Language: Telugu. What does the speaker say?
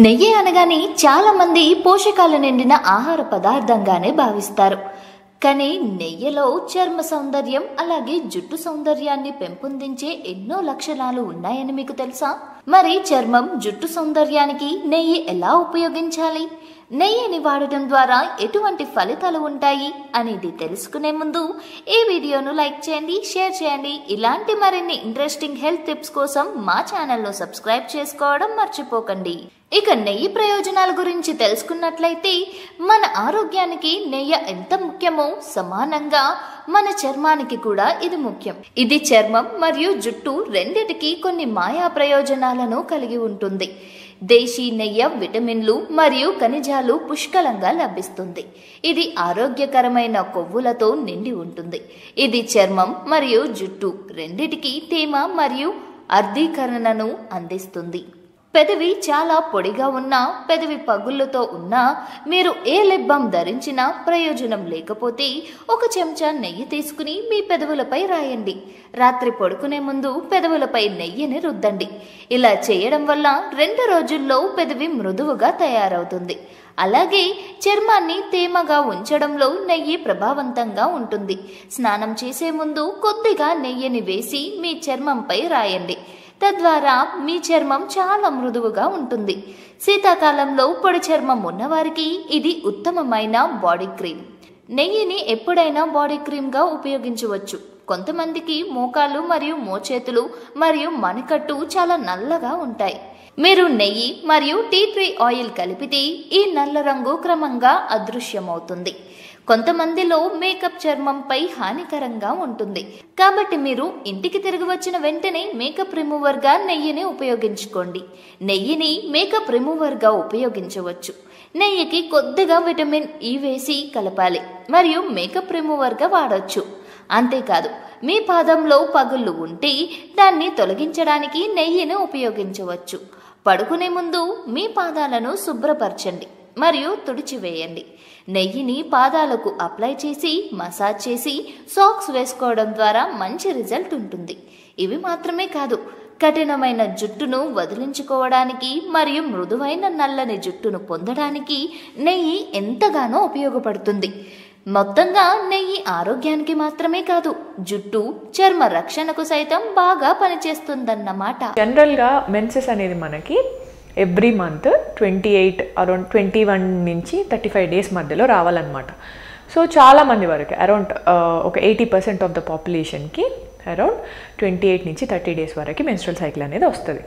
నెయ్యి అనగానే చాలా మంది పోషకాలు నిండిన ఆహార పదార్థంగానే భావిస్తారు. కానీ నెయ్యిలో చర్మ సౌందర్యం అలాగే జుట్టు సౌందర్యాన్ని పెంపొందించే ఎన్నో లక్షణాలు ఉన్నాయని మీకు తెలుసా? మరి చర్మం జుట్టు సౌందర్యానికి నెయ్యి ఎలా ఉపయోగించాలి? నెయ్యిని వాడటం ద్వారా ఎటువంటి ఫలితాలు ఉంటాయి అనేది తెలుసుకునే ముందు ఈ వీడియోను లైక్ చేయండి షేర్ చేయండి. ఇలాంటి మరిన్ని ఇంట్రెస్టింగ్ హెల్త్ టిప్స్ కోసం మా ఛానల్ను సబ్స్క్రైబ్ చేసుకోవడం మర్చిపోకండి. ఇక నెయ్యి ప్రయోజనాల గురించి తెలుసుకున్నట్లయితే మన ఆరోగ్యానికి నెయ్యి ఎంత ముఖ్యమో సమానంగా మన చర్మానికి కూడా ఇది ముఖ్యం. ఇది చర్మం మరియు జుట్టు రెండిటికి కొన్ని మాయా ప్రయోజనాలను కలిగి ఉంటుంది. దేశీ నెయ్యి విటమిన్లు మరియు ఖనిజాలు పుష్కలంగా లభిస్తుంది. ఇది ఆరోగ్యకరమైన కొవ్వులతో నిండి ఉంటుంది. ఇది చర్మం మరియు జుట్టు రెండిటికి తేమ మరియు అర్ధీకరణను అందిస్తుంది. పెదవి చాలా పొడిగా ఉన్నా పెదవి పగుళ్ళతో ఉన్నా మీరు ఏ లిప్ బామ్ ధరించినా ప్రయోజనం లేకపోతే ఒక చెంచా నెయ్యి తీసుకుని మీ పెదవులపై రాయండి. రాత్రి పడుకునే ముందు పెదవులపై నెయ్యిని రుద్దండి. ఇలా చేయడం వల్ల రెండు రోజుల్లో పెదవి మృదువుగా తయారవుతుంది. అలాగే చర్మాన్ని తేమగా ఉంచడంలో నెయ్యి ప్రభావవంతంగా ఉంటుంది. స్నానం చేసే ముందు కొద్దిగా నెయ్యిని వేసి మీ చర్మంపై రాయండి. తద్వారా మీ చర్మం చాలా మృదువుగా ఉంటుంది. శీతాకాలంలో పొడి చర్మం ఉన్నవారికి ఇది ఉత్తమమైన బాడీ క్రీమ్. నెయ్యిని ఎప్పుడైనా బాడీ క్రీమ్గా ఉపయోగించవచ్చు. కొంతమందికి మోకాలు మరియు మోచేతులు మరియు మణికట్టు చాలా నల్లగా ఉంటాయి. మీరు నెయ్యి మరియు టీ ట్రీ ఆయిల్ కలిపితే ఈ నల్ల రంగు క్రమంగా అదృశ్యమవుతుంది. కొంతమందిలో మేకప్ చర్మంపై హానికరంగా ఉంటుంది. కాబట్టి మీరు ఇంటికి తిరిగి వచ్చిన వెంటనే మేకప్ రిమూవర్గా నెయ్యిని ఉపయోగించుకోండి. నెయ్యిని మేకప్ రిమూవర్గా ఉపయోగించవచ్చు. నెయ్యికి కొద్దిగా విటమిన్ ఈ వేసి కలపాలి మరియు మేకప్ రిమూవర్గా వాడవచ్చు అంతేకాదు మీ పాదంలో పగుళ్ళు ఉంటే దాన్ని తొలగించడానికి నెయ్యిని ఉపయోగించవచ్చు. పడుకునే ముందు మీ పాదాలను శుభ్రపరచండి మరియు తుడిచివేయండి. నెయ్యిని పాదాలకు అప్లై చేసి మసాజ్ చేసి సాక్స్ వేసుకోవడం ద్వారా మంచి రిజల్ట్ ఉంటుంది. ఇవి మాత్రమే కాదు కఠినమైన జుట్టును వదిలించుకోవడానికి మరియు మృదువైన నల్లని జుట్టును పొందడానికి నెయ్యి ఎంతగానో ఉపయోగపడుతుంది. మొత్తంగా నెయ్యి ఆరోగ్యానికి మాత్రమే కాదు జుట్టు చర్మ రక్షణకు సైతం బాగా పనిచేస్తుందన్నమాట. జనరల్గా మెన్సెస్ అనేది మనకి every month twenty eight around twenty one నుంచి థర్టీ ఫైవ్ డేస్ మధ్యలో రావాలన్నమాట. సో చాలామంది వరకు అరౌండ్ ఒక ఎయిటీ పర్సెంట్ ఆఫ్ ద పాపులేషన్కి అరౌండ్ ట్వంటీ ఎయిట్ నుంచి థర్టీ డేస్ వరకు మెన్స్ట్రల్ సైకిల్ అనేది వస్తుంది.